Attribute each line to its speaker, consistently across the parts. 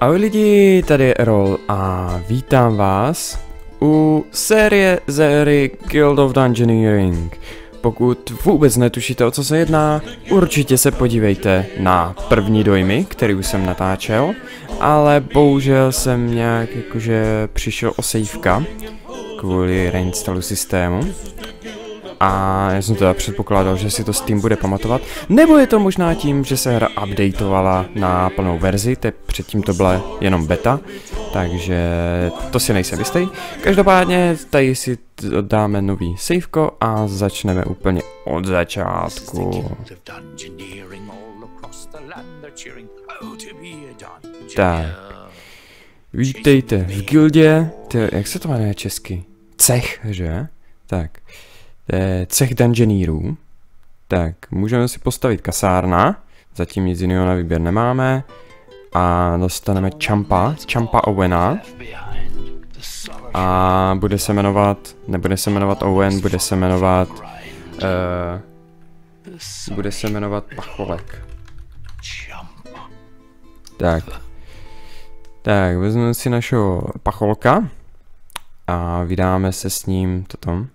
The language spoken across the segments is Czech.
Speaker 1: Ahoj lidi, tady je Erol a vítám vás u série ze hry Guild of Dungeoneering. Pokud vůbec netušíte o co se jedná, určitě se podívejte na první dojmy, který už jsem natáčel, ale bohužel jsem nějak jakože přišel o sejvka kvůli reinstallu systému a já jsem teda předpokládal, že si to Steam bude pamatovat. Nebo je to možná tím, že se hra updateovala na plnou verzi, te předtím to byla jenom beta, takže to si nejsem jistý. Každopádně tady si dáme nový saveko a začneme úplně od začátku. Tak. Vítejte v gildě, jak se to jmenuje česky? Cech, že? Tak je cech dungeonírů. Tak, můžeme si postavit kasárna, zatím nic jiného na výběr nemáme. A dostaneme Champa, Champa Owena. A bude se jmenovat, nebude se jmenovat Owen, bude se jmenovat, uh, bude se jmenovat Pacholek. Tak. Tak, vezmeme si našeho Pacholka a vydáme se s ním toto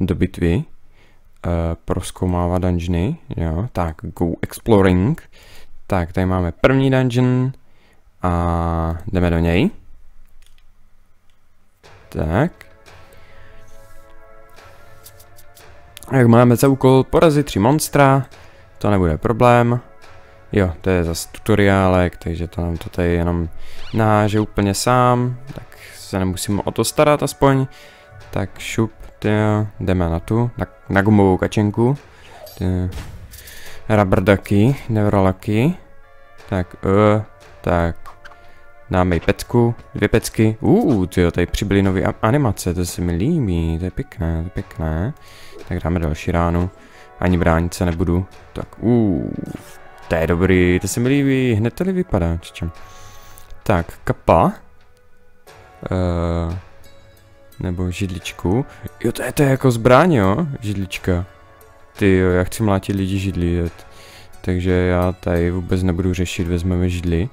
Speaker 1: do bitvy, uh, proskoumávat dungeony, jo, tak go exploring. Tak, tady máme první dungeon a jdeme do něj. Tak. Jak máme za úkol porazit tři monstra, to nebude problém. Jo, to je zase tutoriálek, takže to nám to tady jenom náže úplně sám, tak se nemusím o to starat aspoň. Tak šup, Jo, jdeme na tu, na, na gumovou kačenku. Rubberducky, neurolaky. Tak, uh, tak. Dáme i pecku, dvě pecky. Uh, tyjo, tady přibyly nové animace, to se mi líbí, to je pěkné, to je pěkné. Tak dáme další ránu. Ani bránit se nebudu. Tak, uh, to je dobrý, to se mi líbí, hned tady vypadá, čičem. Tak, kapa. Uh, nebo židličku. Jo, to je, to je jako zbraň, jo? Židlička. Ty jo, já chci mlátit lidi židlí. Takže já tady vůbec nebudu řešit, vezmeme židli.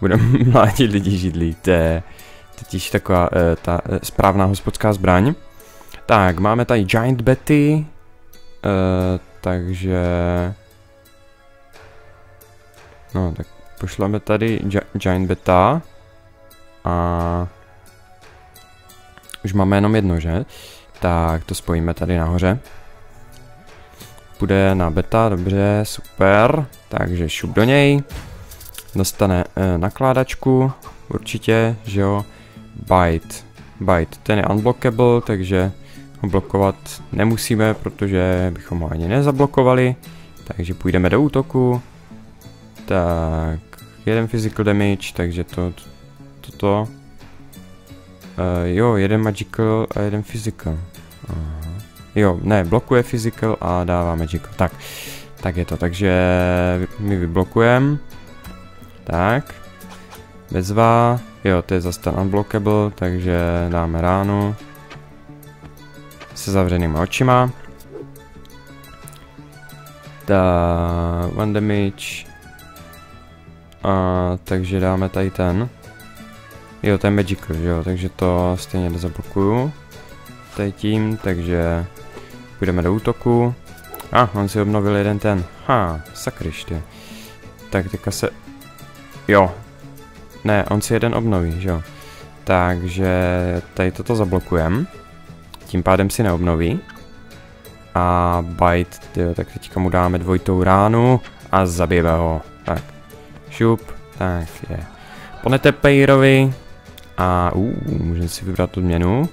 Speaker 1: Budeme mlátit lidi židlí, to je totiž taková e, ta e, správná hospodská zbraň. Tak, máme tady Giant Betty. E, takže... No, tak pošleme tady Gi Giant Beta. A... Už máme jenom jedno, že? Tak to spojíme tady nahoře. Půjde na beta, dobře, super. Takže šup do něj. Dostane e, nakládačku, určitě, že jo. Byte. Byte, ten je unblockable, takže ho blokovat nemusíme, protože bychom ho ani nezablokovali. Takže půjdeme do útoku. Tak, jeden physical damage, takže to, to, to Uh, jo, jeden magical a jeden physical. Aha. Jo, ne, blokuje physical a dává magical. Tak, tak je to, takže my vyblokujeme. Tak. Bezva. Jo, to je zase ten unblockable, takže dáme ránu. Se zavřenýma očima. Ta one damage. A, takže dáme tady ten. Jo, to je Magical, jo, takže to stejně nezablokuju. Tady tím, takže půjdeme do útoku. A, ah, on si obnovil jeden ten. Ha, sakryště. Tak teďka se... Jo. Ne, on si jeden obnoví, jo. Takže tady toto zablokujem. Tím pádem si neobnoví. A Bite, jo, tak teďka mu dáme dvojitou ránu a zabijeme ho. Tak. Šup. Tak je. Po netepejrovi a uh, můžeme si vybrat odměnu.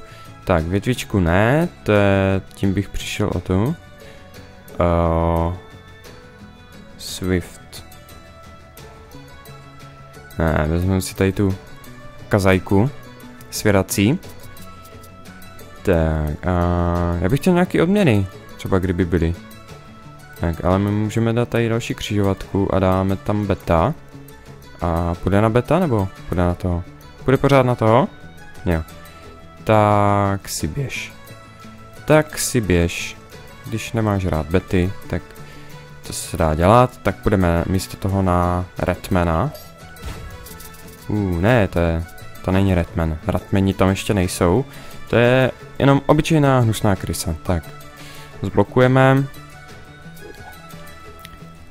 Speaker 1: Tak, větvičku ne, to je, tím bych přišel o tu. Uh, Swift. Ne, vezmeme si tady tu kazajku. Svěrací. Tak, uh, já bych chtěl nějaký odměny, třeba kdyby byly. Tak, ale my můžeme dát tady další křižovatku a dáme tam beta. A půjde na beta nebo půjde na toho? Půjde pořád na toho? Jo. Tak si běž. Tak si běž. Když nemáš rád bety, tak to se dá dělat. Tak půjdeme místo toho na Redmana. Uh, ne, to je, to není Redman. Redmani tam ještě nejsou. To je jenom obyčejná hnusná krysa. Tak, zblokujeme.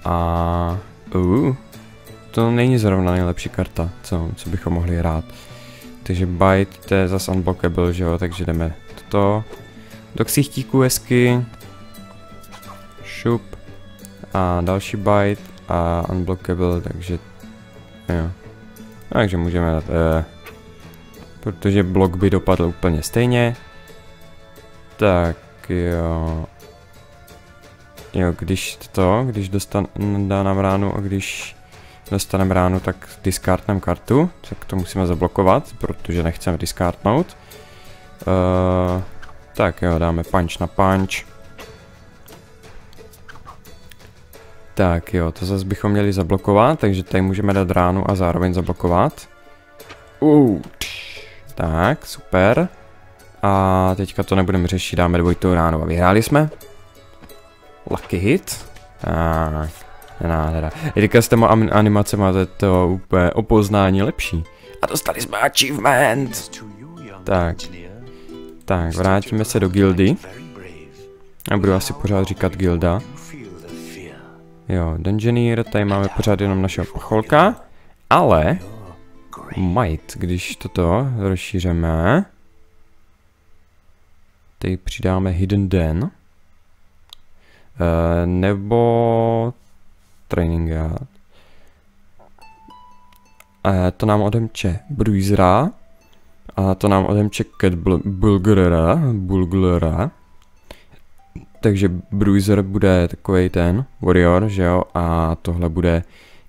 Speaker 1: A... Uh, to není zrovna nejlepší karta, co, co bychom mohli hrát. Takže byte, to je zase unblockable, že jo, takže jdeme toto. Do ksichtíků hezky. Šup. A další byte a unblockable, takže jo. Takže můžeme dát, eh, protože blok by dopadl úplně stejně. Tak jo. Jo, když to, když dostane, dá nám ránu a když dostaneme ránu, tak discardneme kartu, tak to musíme zablokovat, protože nechceme discardnout. Uh, tak jo, dáme punch na punch. Tak jo, to zase bychom měli zablokovat, takže tady můžeme dát ránu a zároveň zablokovat. Uh, tak, super. A teďka to nebudeme řešit, dáme dvojitou ránu a vyhráli jsme. Lucky hit. Tak, nádhera. I teďka s těma animace máte to úplně opoznání lepší. A dostali jsme achievement. Tak. Tak, vrátíme se do gildy. A budu asi pořád říkat gilda. Jo, Dungeoneer, tady máme pořád jenom našeho pacholka, ale Might, když toto rozšířeme, tady přidáme Hidden Den, uh, nebo Training. Uh, to nám odemče Bruisera, a to nám odemče Cat Bulgara, Bulgara, takže Bruiser bude takový ten warrior, že jo, a tohle bude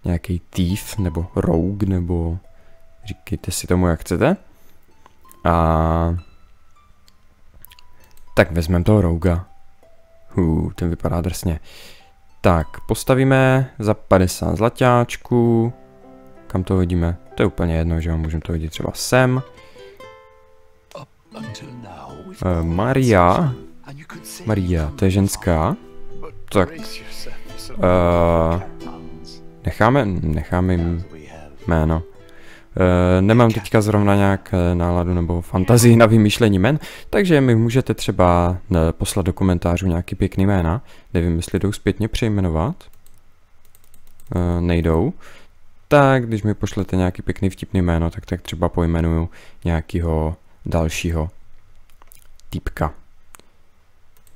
Speaker 1: nějaký thief, nebo rogue, nebo říkejte si tomu, jak chcete. A tak vezmeme toho rouga. Hů, ten vypadá drsně. Tak, postavíme za 50 zlatáčků. Kam to hodíme? To je úplně jedno, že jo, můžeme to hodit třeba sem. Uh, Maria Maria, to je ženská. Tak. Uh, necháme, necháme jim jméno. Uh, nemám teďka zrovna nějak náladu nebo fantazii na vymýšlení men, takže mi můžete třeba poslat do komentářů nějaký pěkný jména. Nevím, jestli jdou zpětně přejmenovat. Nejdou. Tak, když mi pošlete nějaký pěkný vtipný jméno, tak tak třeba pojmenuju nějakého dalšího týpka.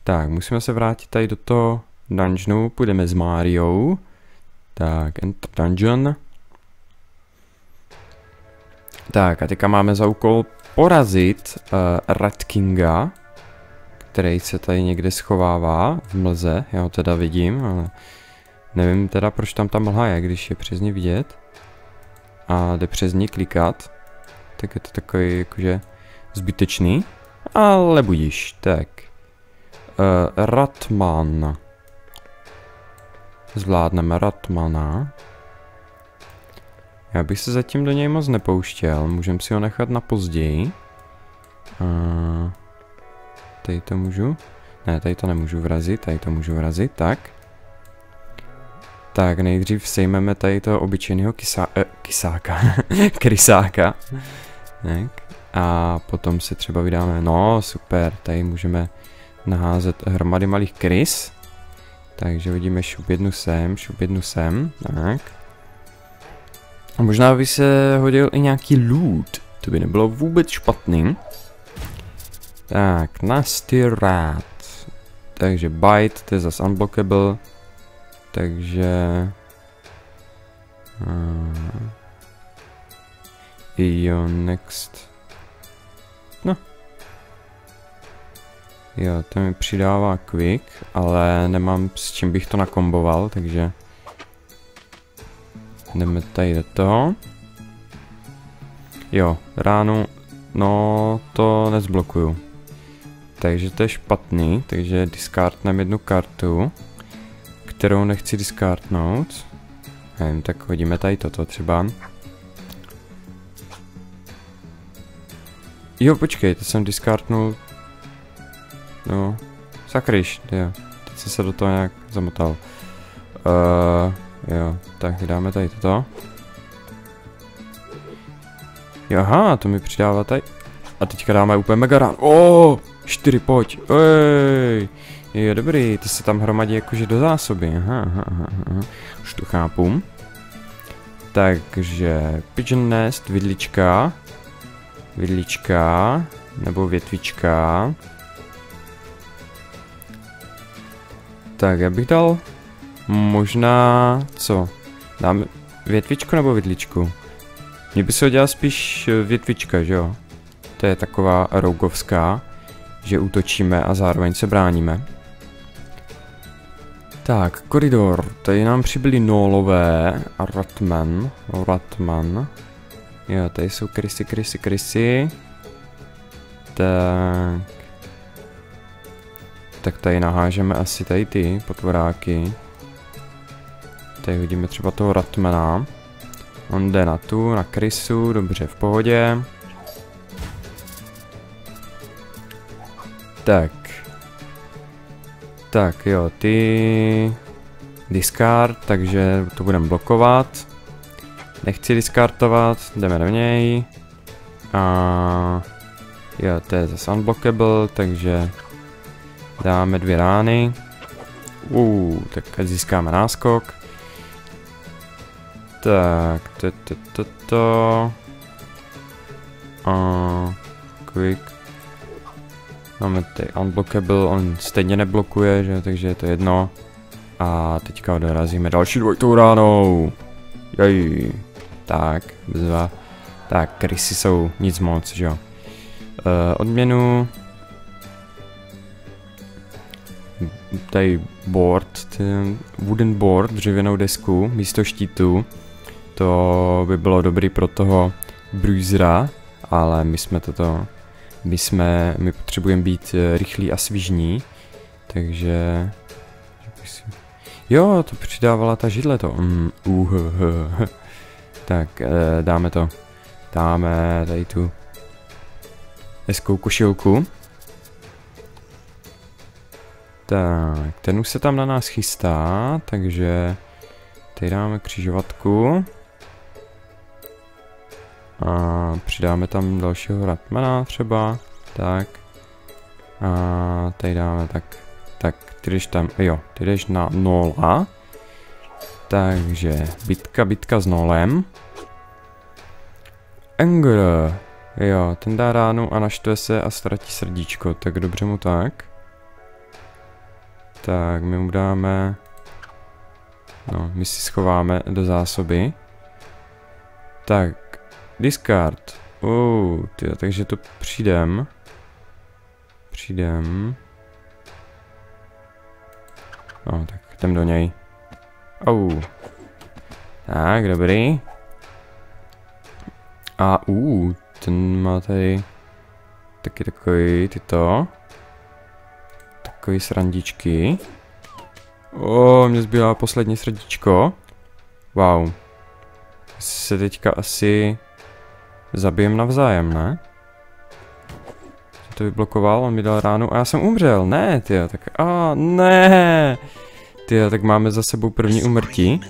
Speaker 1: Tak, musíme se vrátit tady do toho dungeonu, půjdeme s Mariou. Tak, enter dungeon. Tak a teďka máme za úkol porazit uh, Red Kinga, který se tady někde schovává v mlze, já ho teda vidím, ale nevím teda proč tam ta mlha je, když je přes ní vidět a jde přes ní klikat, tak je to takový jakože zbytečný, ale budíš, tak. Uh, Ratman. Zvládneme Ratmana. Já bych se zatím do něj moc nepouštěl, můžeme si ho nechat na později. Uh, tady to můžu? Ne, tady to nemůžu vrazit, tady to můžu vrazit, tak. Tak, nejdřív sejmeme tady toho obyčejného kysá, eh, kysáka, krysáka. Tak. A potom se třeba vydáme, no super, tady můžeme naházet hromady malých krys. Takže vidíme šup jednu sem, šup jednu sem, tak. A možná by se hodil i nějaký loot, to by nebylo vůbec špatný. Tak, nasty rat. Takže bite, to je zase unblockable. Takže... Uh, jo, next. No, Jo, to mi přidává quick, ale nemám s čím bych to nakomboval, takže... Jdeme tady do toho. Jo, ránu, no to nezblokuju. Takže to je špatný, takže discardnem jednu kartu, kterou nechci discardnout. Nevím, tak hodíme tady toto třeba. Jo, počkej, to jsem discardnul No, sakryš, jo. Teď jsem se do toho nějak zamotal. Uh, jo, tak dáme tady toto. Aha, to mi přidává tady. A teďka dáme úplně mega rán. O, oh, čtyři, pojď. Ej. Je dobrý, to se tam hromadí jakože do zásoby. Aha, aha, aha. Už to chápu. Takže pigeon nest, vidlička. Vidlička. Nebo větvička. Tak, já bych dal možná, co? Dám větvičku nebo vidličku? Mně by se hodila spíš eh, větvička, že jo? To je taková rougovská, že útočíme a zároveň se bráníme. Tak, koridor. Tady nám přibyli nólové a Ratman. Ratman. Jo, tady jsou krysy, krysy, krysy. Tak. Tak tady nahážeme asi tady ty potvoráky. Tady hodíme třeba toho Ratmana. On jde na tu, na krysu, dobře, v pohodě. Tak. Tak jo, ty... Discard, takže to budeme blokovat. Nechci discardovat, jdeme do něj. A... Jo, to je zase unblockable, takže... Dáme dvě rány. Uh, tak získáme náskok. Tak, to, to, to, to. A quick. Máme tady unblockable, on stejně neblokuje, že, takže je to jedno. A teďka dorazíme další dvojitou ránou. Jej. Tak, bezva. Tak, krysy jsou nic moc, že jo. Uh, odměnu. Tady board, ten wooden board, dřevěnou desku, místo štítu. To by bylo dobrý pro toho bruisera, ale my jsme toto, my jsme, my potřebujeme být eh, rychlí a svižní, takže, jo, to přidávala ta židle to, mm, uh, uh, uh. tak eh, dáme to, dáme tady tu hezkou košilku. Tak, ten už se tam na nás chystá, takže tady dáme křižovatku. A přidáme tam dalšího Ratmana třeba. Tak. A tady dáme tak. Tak, ty jdeš tam, jo, ty jdeš na nola. Takže, bitka, bitka s nolem. Anger. Jo, ten dá ránu a naštve se a ztratí srdíčko, tak dobře mu tak. Tak, my mu dáme... No, my si schováme do zásoby. Tak, Discard. Oh, tyjo, takže to přijdem. Přijdem. No, tak jdem do něj. Oh. Tak, dobrý. A uh, ten má tady taky takový tyto. Takový srandičky. O, oh, mě zbývá poslední srdíčko. Wow. Se teďka asi zabijem navzájem, ne? To vyblokoval, on mi dal ránu a já jsem umřel, ne, ty, tak a ne, ty, tak máme za sebou první umrtí.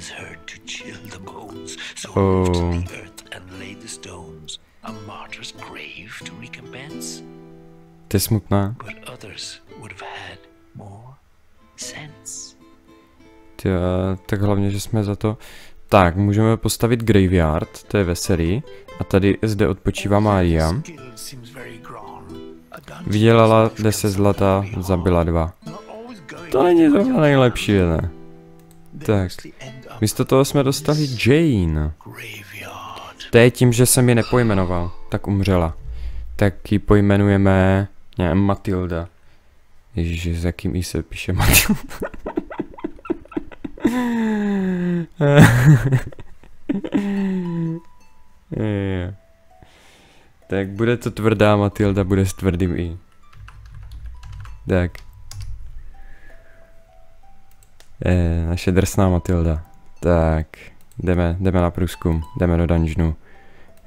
Speaker 1: Oh. To je smutná. Ty, tak hlavně, že jsme za to... Tak, můžeme postavit graveyard, to je veselý. A tady zde odpočívá Mária. Vydělala 10 zlata, zabila dva. To není zrovna nejlepší, ne? Tak. Místo toho jsme dostali Jane. To je tím, že jsem ji nepojmenoval. Tak umřela. Tak ji pojmenujeme... Ne, Matilda. Ježiš, s jakým i se píše Matilda. Tak bude to tvrdá Matilda, bude s tvrdým i. Tak. Je, naše drsná Matilda. Tak, jdeme, jdeme na průzkum, jdeme do dungeonu.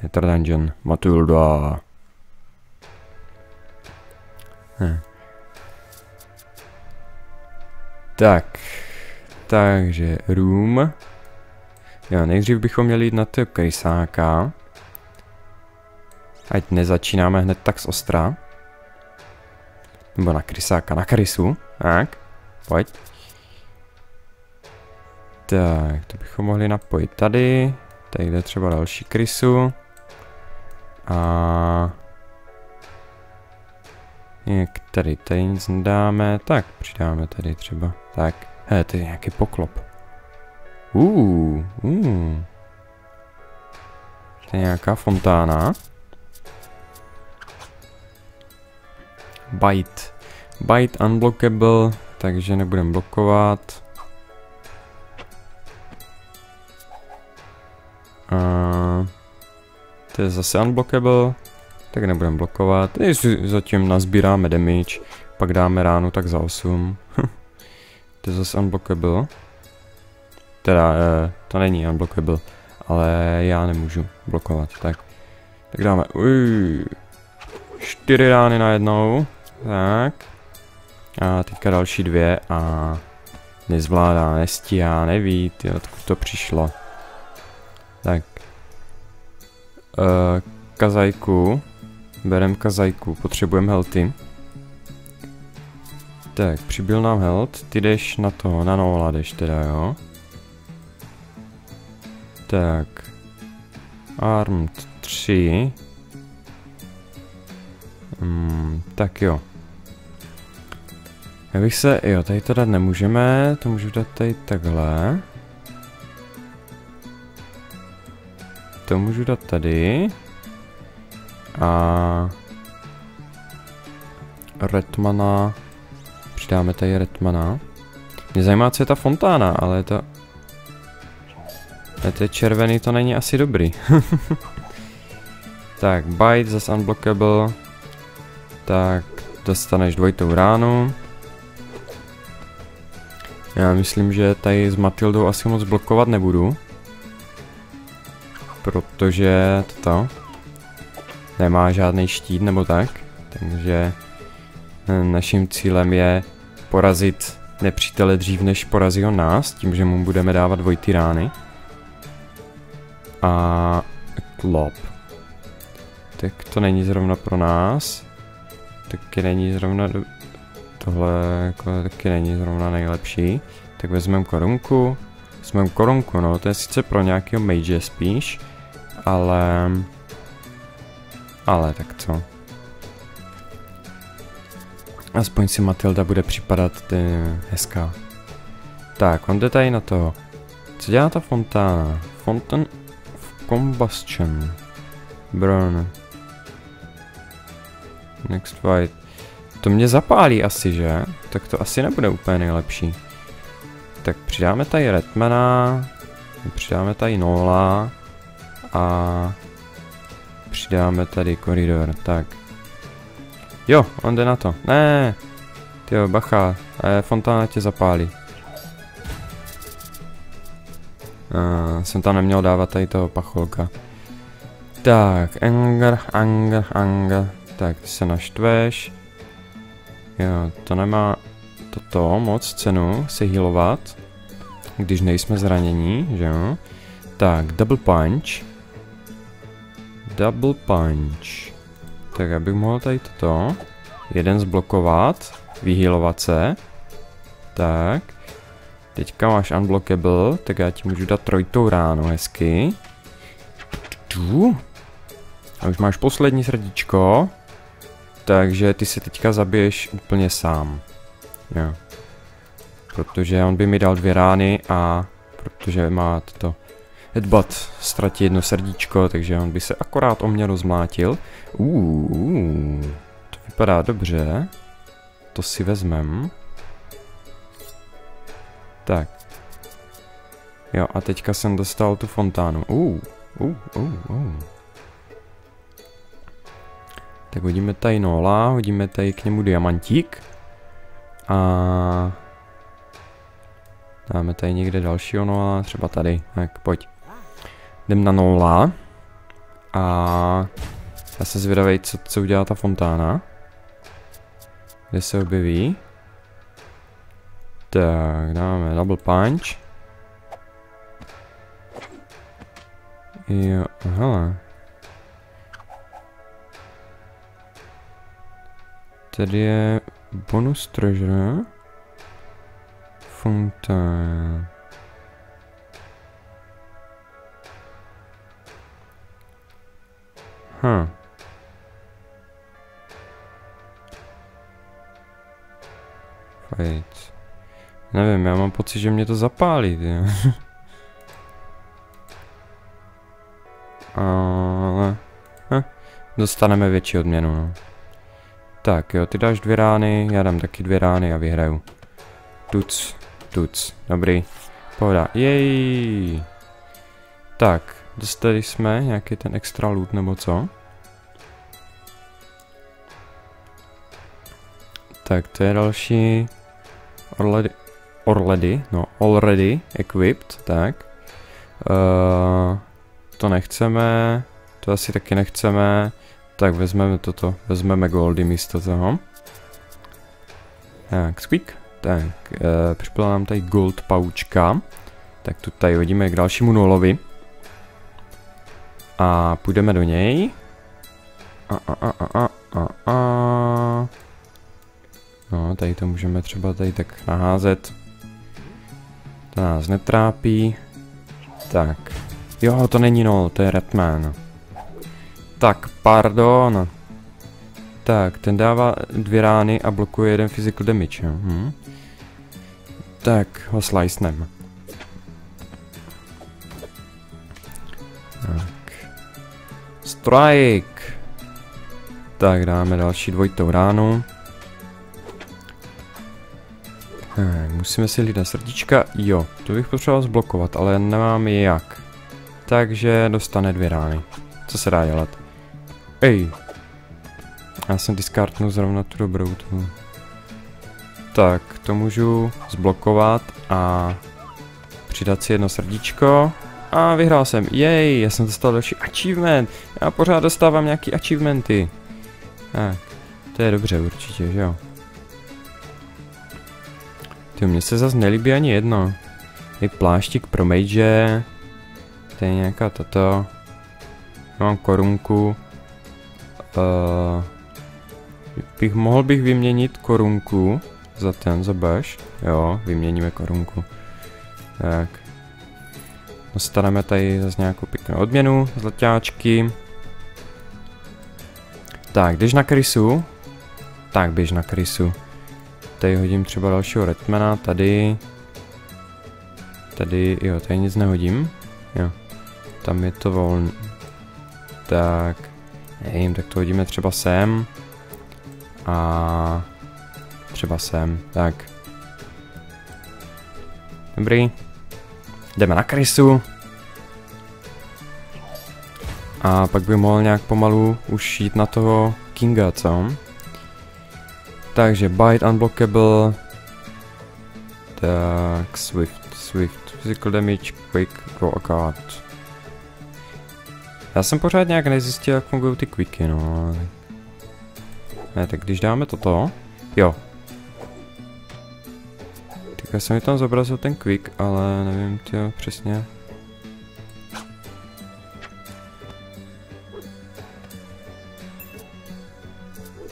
Speaker 1: Je to dungeon, Matilda. Hm. Tak, takže room. Jo, nejdřív bychom měli jít na toho krysáka. Ať nezačínáme hned tak z ostra. Nebo na krysáka, na krysu. Tak, pojď. Tak, to bychom mohli napojit tady. Tady jde třeba další krysu. A... Jak tady, tady nic nedáme, tak přidáme tady třeba. Tak, he, tady je nějaký poklop. Uh, uh. To je nějaká fontána. Byte. Byte unblockable, takže nebudem blokovat. Uh, to je zase unblockable, tak nebudem blokovat. Jestli zatím nazbíráme damage, pak dáme ránu tak za 8. to je zase unblockable. Teda, uh, to není unblockable, ale já nemůžu blokovat, tak. Tak dáme, uj, čtyři rány najednou, tak. A teďka další dvě a nezvládá, nestíhá, neví, ty, odkud to přišlo. Tak. Uh, kazajku. Berem kazajku, potřebujeme healthy. Tak, přibyl nám health, ty jdeš na to, na nola jdeš teda, jo. Tak. Armed 3. Hmm, tak jo. Já bych se, jo, tady to dát nemůžeme, to můžu dát tady takhle. To můžu dát tady. A... Redmana. Přidáme tady Redmana. Mě zajímá, co je ta fontána, ale to... To je červený, to není asi dobrý. tak, bite, zase unblockable. Tak, dostaneš dvojitou ránu. Já myslím, že tady s Matildou asi moc blokovat nebudu protože toto nemá žádný štít nebo tak, takže naším cílem je porazit nepřítele dřív, než porazí on nás, tím, že mu budeme dávat dvojty rány. A klop. Tak to není zrovna pro nás. Taky není zrovna... Do... Tohle jako taky není zrovna nejlepší. Tak vezmeme korunku. Vezmeme korunku, no, to je sice pro nějakého mage spíš ale... Ale tak co? Aspoň si Matilda bude připadat ty hezká. Tak, on jde tady na to. Co dělá ta fontána? Fountain of Combustion. Burn. Next fight. To mě zapálí asi, že? Tak to asi nebude úplně nejlepší. Tak přidáme tady Redmana. Přidáme tady Nola a přidáme tady koridor, tak. Jo, on jde na to. Ne, tyjo, bacha, e, fontána tě zapálí. Uh, jsem tam neměl dávat tady toho pacholka. Tak, anger, anger, anger. Tak, ty se naštveš. Jo, to nemá toto moc cenu si healovat. Když nejsme zranění, že jo. Tak, double punch. Double punch. Tak abych mohl tady toto. Jeden zblokovat. Vyhýlovat se. Tak. Teďka máš unblockable, tak já ti můžu dát trojtou ránu hezky. Tu. A už máš poslední srdíčko. Takže ty se teďka zabiješ úplně sám. Jo. Protože on by mi dal dvě rány a protože má toto Headbutt ztratí jedno srdíčko, takže on by se akorát o mě rozmlátil. Uh, to vypadá dobře. To si vezmem. Tak. Jo, a teďka jsem dostal tu fontánu. Uh, uh, uh. Tak hodíme tady Nola, hodíme tady k němu diamantík. A... Dáme tady někde dalšího Nola, třeba tady. Tak, pojď. Jdem na nula. A já se zvědavej, co, co udělá ta fontána. Kde se objeví. Tak, dáme double punch. Jo, hele. Tady je bonus treasure. Fontána. Hm. Fight. Nevím, já mám pocit, že mě to zapálí. Ale... Hm. Dostaneme větší odměnu, no. Tak jo, ty dáš dvě rány, já dám taky dvě rány a vyhraju. Tuc, tuc, dobrý. Pohoda, jej. Tak, dostali jsme nějaký ten extra loot nebo co? Tak to je další already, already, no already equipped, tak. Uh, to nechceme, to asi taky nechceme, tak vezmeme toto, vezmeme goldy místo toho. Tak, squeak. Tak, uh, přibyla nám tady gold paučka. Tak tu tady hodíme k dalšímu nolovi. A půjdeme do něj. A, a, a, a, a, a, a. No, tady to můžeme třeba tady tak naházet. To nás netrápí. Tak. Jo, to není nol, to je Redman. Tak, pardon. Tak, ten dává dvě rány a blokuje jeden physical damage. Hm. Tak, ho slicenem. Tak. Strike! Tak, dáme další dvojitou ránu. Tak, musíme si hlídat srdíčka. Jo, to bych potřeboval zblokovat, ale nemám jak. Takže dostane dvě rány. Co se dá dělat? Ej. Já jsem discardnul zrovna tu dobrou tu. Tak, to můžu zblokovat a přidat si jedno srdíčko. A vyhrál jsem, jej, já jsem dostal další achievement. Já pořád dostávám nějaký achievementy. Tak, to je dobře určitě, že jo. Ty, mně se zase nelíbí ani jedno. Je pláštík pro mage. To je nějaká toto. Já mám korunku. Uh, bych, mohl bych vyměnit korunku za ten, za baš. Jo, vyměníme korunku. Tak. Dostaneme tady zase nějakou pěknou odměnu, zlatáčky. Tak, jdeš na krysu? Tak, běž na krysu. Tady hodím třeba dalšího Redmana, tady. Tady, jo, tady nic nehodím. Jo. Tam je to volné. Tak. Nevím, tak to hodíme třeba sem. A třeba sem, tak. Dobrý. Jdeme na krysu. A pak by mohl nějak pomalu už jít na toho Kinga, co? Takže bite unblockable. Tak, swift, swift, physical damage, quick, draw a card. Já jsem pořád nějak nezjistil, jak fungují ty quicky, no. Ne, tak když dáme toto, jo. Tak jsem mi tam zobrazil ten quick, ale nevím, tě přesně.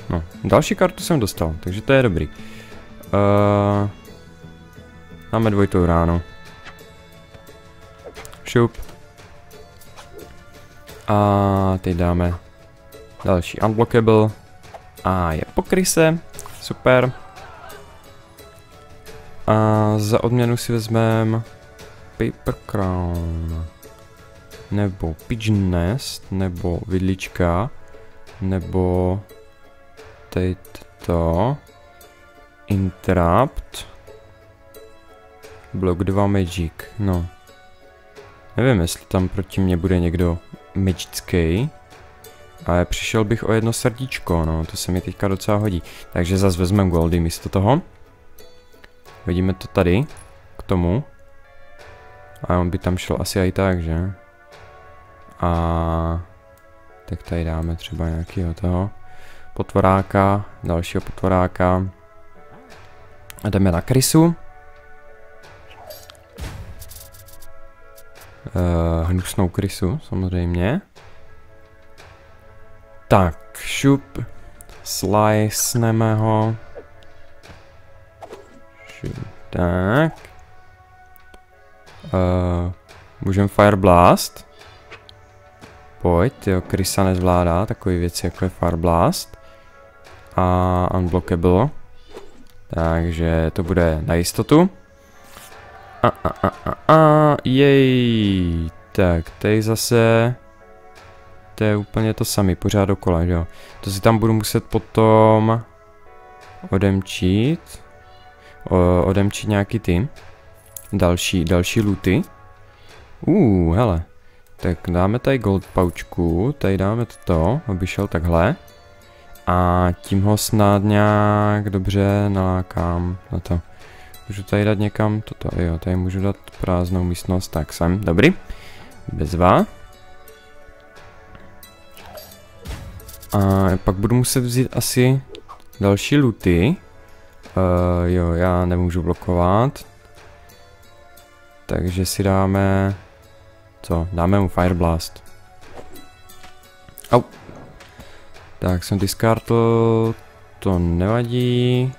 Speaker 1: No, další kartu jsem dostal, takže to je dobrý. Uh, máme dvojitou ráno. Šup. A teď dáme další unblockable. A je pokryse. Super. Za odměnu si vezmeme Paper Crown. Nebo Pigeon Nest, nebo vidlička, nebo teď to. Interrupt. Blok 2 Magic, no. Nevím, jestli tam proti mě bude někdo magický. Ale přišel bych o jedno srdíčko, no, to se mi teďka docela hodí. Takže zase vezmeme goldy místo toho. Vidíme to tady, k tomu. A on by tam šel asi i tak, že? A... Tak tady dáme třeba nějakého toho potvoráka, dalšího potvoráka. A jdeme na krysu. Uh, hnusnou krysu, samozřejmě. Tak, šup. Sliceneme ho. Tak. Uh, můžeme Fire Blast. Pojď, jo, Krysa nezvládá takové věci jako je Fire Blast. A Unblockable. Takže to bude na jistotu. A, a, a, a, a, jej. Tak, tady zase... To je úplně to samé, pořád dokola, jo. To si tam budu muset potom odemčít. O, odemčít nějaký ty. Další, další luty. Uh, hele. Tak dáme tady gold pouchku, tady dáme toto, aby šel takhle. A tím ho snad nějak dobře nalákám na to. Můžu tady dát někam toto, jo, tady můžu dát prázdnou místnost, tak sem, dobrý. Bezva. A pak budu muset vzít asi další luty. Uh, jo, já nemůžu blokovat. Takže si dáme... Co? Dáme mu Fire Blast. Au. Tak jsem discardl, to nevadí.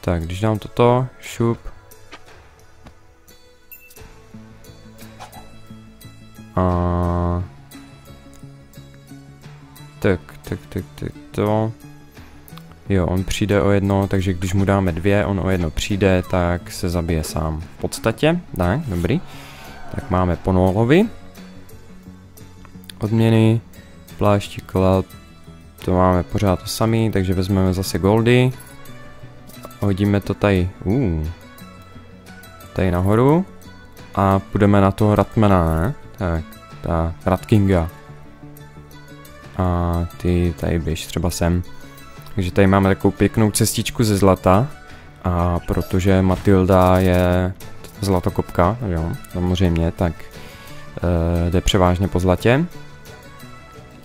Speaker 1: Tak, když dám toto, šup. A... Tak, tak, tak, tak, to. Jo, on přijde o jedno, takže když mu dáme dvě, on o jedno přijde, tak se zabije sám. V podstatě, tak, dobrý. Tak máme Ponolovi. Odměny, plášti, klad, to máme pořád to samý, takže vezmeme zase goldy. Hodíme to tady, uh, tady nahoru. A půjdeme na toho Ratmana, ne? Tak, ta Ratkinga. A ty tady běž třeba sem. Takže tady máme takovou pěknou cestičku ze zlata. A protože Matilda je zlatokopka, jo, samozřejmě, tak uh, jde převážně po zlatě.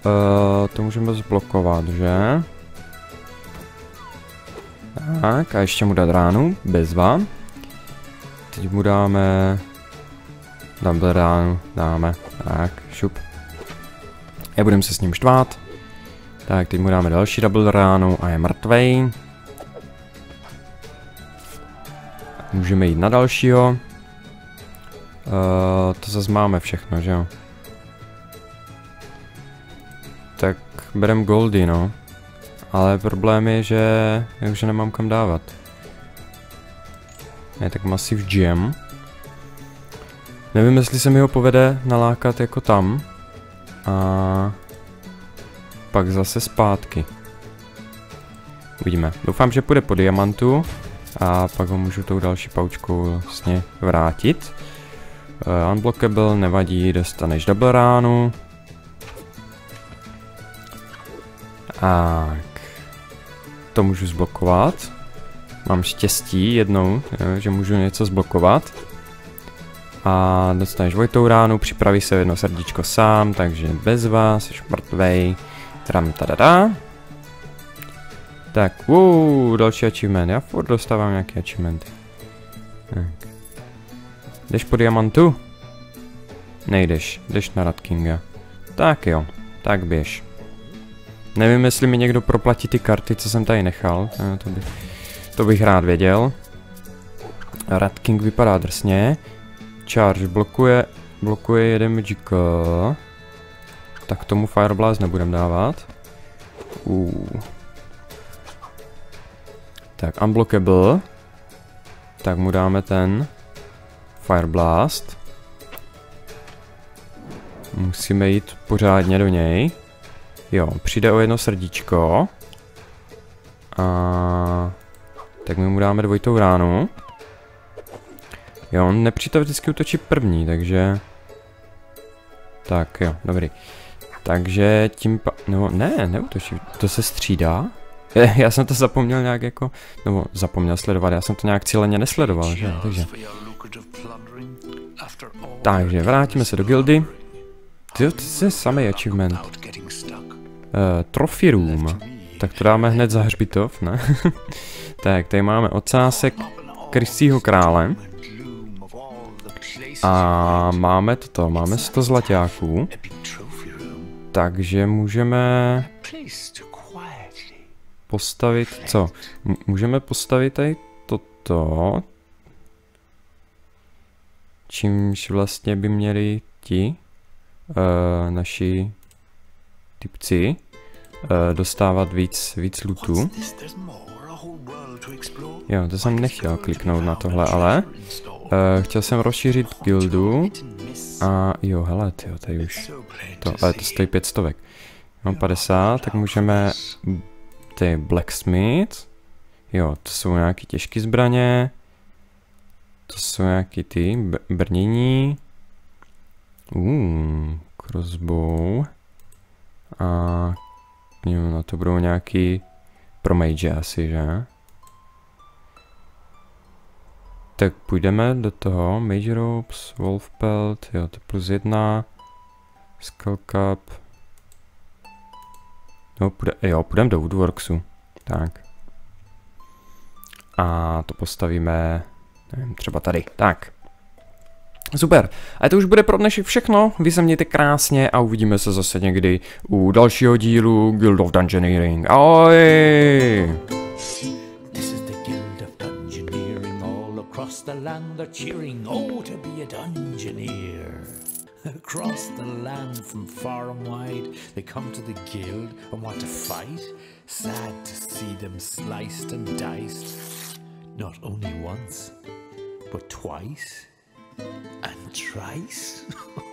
Speaker 1: Uh, to můžeme zblokovat, že? Tak, a ještě mu dát ránu, bezva. Teď mu dáme... Double ránu, dáme, tak, šup. A budeme se s ním štvát. Tak, teď mu dáme další double ránu a je mrtvej. Můžeme jít na dalšího. Uh, to zase máme všechno, že jo? Tak berem goldy, no. Ale problém je, že já už nemám kam dávat. Je tak Massive Gem. Nevím, jestli se mi ho povede nalákat jako tam. A pak zase zpátky. Uvidíme. Doufám, že půjde po diamantu a pak ho můžu tou další paučkou vlastně vrátit. Uh, unblockable, nevadí, dostaneš double ránu. Tak. To můžu zblokovat. Mám štěstí jednou, že můžu něco zblokovat. A dostaneš dvojitou ránu, připraví se jedno srdíčko sám, takže bez vás, jsi mrtvej. Tram tadada. Tak, uh, další achievement. Já furt dostávám nějaké achievementy. Tak. Jdeš po diamantu? Nejdeš, jdeš na Radkinga. Tak jo, tak běž. Nevím, jestli mi někdo proplatí ty karty, co jsem tady nechal. No, to, by, to bych rád věděl. Radking vypadá drsně. Charge blokuje, blokuje jeden Magical. Tak tomu Fire Blast nebudem dávat. Uh. Tak, Unblockable. Tak mu dáme ten Fire Blast. Musíme jít pořádně do něj. Jo, přijde o jedno srdíčko. A... Tak my mu dáme dvojitou ránu. Jo, on nepřítel vždycky útočí první, takže... Tak jo, dobrý. Takže tím pa... No ne, neutočí. To se střídá? Já jsem to zapomněl nějak jako... Nebo zapomněl sledovat, já jsem to nějak cíleně nesledoval, že? Takže... Takže vrátíme se do gildy. Ty, to je samý achievement. Uh, trophy room. Tak to dáme hned za hřbitov, ne? tak, tady máme ocásek Krysího krále. A máme toto, máme 100 zlaťáků. Takže můžeme postavit, co? M- můžeme postavit tady toto, čímž vlastně by měli ti, uh, naši typci, uh, dostávat víc, víc lootu. Jo, to jsem nechtěl kliknout na tohle, ale uh, chtěl jsem rozšířit guildu. A jo, hele, tyjo, tady už, to, ale to stojí pět stovek. Mám 50, tak můžeme ty blacksmith, jo, to jsou nějaký těžké zbraně, to jsou nějaký ty brnění, uh, crossbow. A jo, no to budou nějaký pro mage asi, že? Tak půjdeme do toho, Mage Ropes, Wolf Pelt, jo, to plus jedna, Skull Cup, no, půjde, jo, půjdeme do Woodworksu, tak. A to postavíme, nevím, třeba tady, tak. Super, a to už bude pro dnešek všechno, vy se mějte krásně a uvidíme se zase někdy u dalšího dílu Guild of Dungeoneering. Ahoj!
Speaker 2: Across the land they're cheering, oh, to be a Dungeoneer. Across the land from far and wide, they come to the guild and want to fight. Sad to see them sliced and diced. Not only once, but twice and thrice.